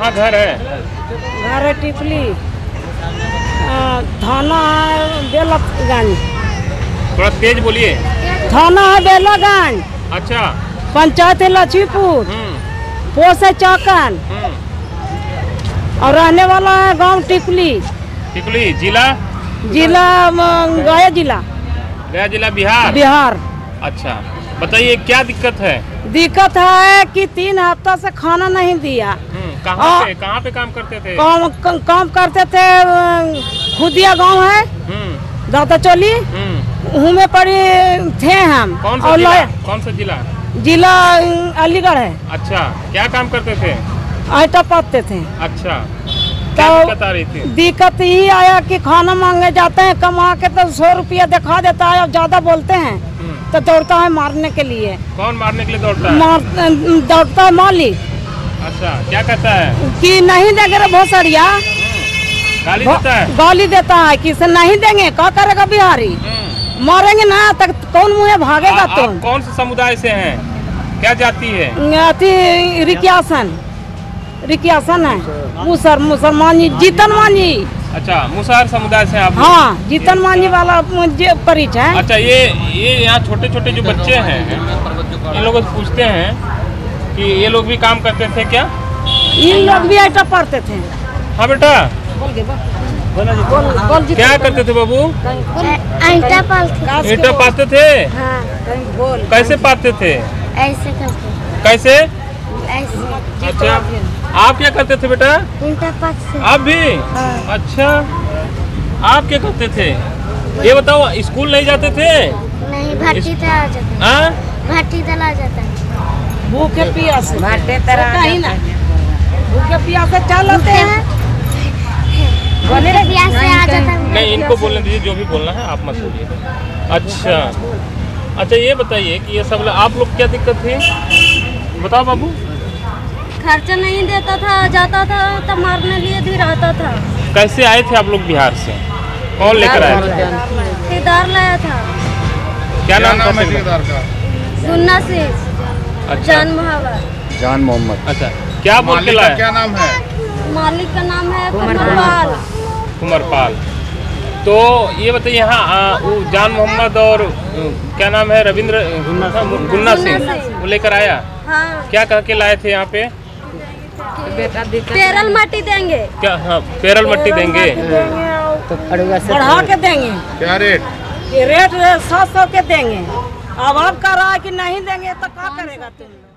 कहाँ घर है? घर है टिपली। थाना है बेलतगंज थोड़ा तेज बोलिए। थाना है बेलागंज। अच्छा। पंचायत है लक्ष्मीपुर। हम्म। पोस्ट है चौकन। हम्म। और रहने वाला है गाँव टिपली। टिकली जिला? जिला गया जिला। गया जिला बिहार? बिहार। अच्छा। बताइए क्या दिक्कत है? दिक्कत है कि तीन हफ़्ता से खाना नहीं दिया। हम्म, कहाँ पे कहाँ पे काम करते थे? काम क- काम करते थे खुदिया गाँव है। हम्म। दादा चोली। हम्म। वहाँ में पड़े थे हम। कौन सा जिला? कौन सा जिला? जिला अलीगढ़ है। अच्छा क्या काम करते थे? आटा पाते थे। अच्छा। क्या तो- दिक्कत आ रही थी? दिक्कत यही आया कि खाना मांगे जाते हैं कमा के तो सौ रुपया दिखा देता है और ज़्यादा बोलते हैं हम्म, तो दौड़ता है मारने के लिए। कौन मारने के लिए दौड़ता है? मार दौड़ता है मालिक अच्छा क्या कहता है? कि नहीं देंगे रे भोसड़िया। गाली देता है? गाली देता है कि से नहीं देंगे? क्या करेगा बिहारी। हम्म, मारेंगे ना तक कौन मुँह भागेगा आप कौन से समुदाय से हैं? क्या जाति है? अथी रिकियासन। रिकियासन है। मुसर मुसलमान जी जीतन मानी। अच्छा मुसहर समुदाय से आप हाँ जीतन मांझी वाला परिचय है। अच्छा ये ये यहाँ छोटे छोटे जो बच्चे हैं इन लोगों से पूछते हैं कि ये लोग भी काम करते थे क्या? इन लोग भी आटा पढ़ते थे। हाँ बेटा। बोल बोल। जी। क्या करते थे बाबू? आईटा पालते। ईटा पाते थे? हाँ कैसे पाते थे? ऐसे करते। कैसे? अच्छा आप क्या करते थे बेटा? ईटा पालते। आप भी? अच्छा आप क्या करते थे? ये बताओ स्कूल नहीं जाते थे? नहीं भट्टी तला जाता। है? हाँ भट्टी जाता। है भूखे पियासे भाटे तरह ना। भूखे पियासे चलते हैं। बोले प्यास से आ जाता है। नहीं इनको बोलने दीजिए जो भी बोलना है आप मत बोलिए। अच्छा। अच्छा ये बताइए कि ये सब आप लोग क्या दिक्कत थी? बताओ बाबू। खर्चा नहीं देता था जाता था तब मारने लिए भी रहता था। कैसे आए थे आप लोग बिहार से? कौन लेकर आए थे? ठेकेदार लाया था क्या नाम था? सुन्ना से अच्छा। जान मोहम्मद। जान मोहम्मद। अच्छा क्या बोल के लाए क्या नाम है? मालिक का नाम है कुमारपाल कुमारपाल तो ये बताइए यहाँ जान मोहम्मद और क्या नाम है रविंद्र गुन्ना गुन्ना सिंह। वो लेकर आया? हाँ। क्या कह के लाए थे यहाँ पे? पेरल मट्टी देंगे। क्या हाँ पेरल मट्टी देंगे। बढ़ा के देंगे। क्या रेट रेट सात सौ के देंगे। अब अब कर रहा है कि नहीं देंगे तो क्या करेगा तुम लोग?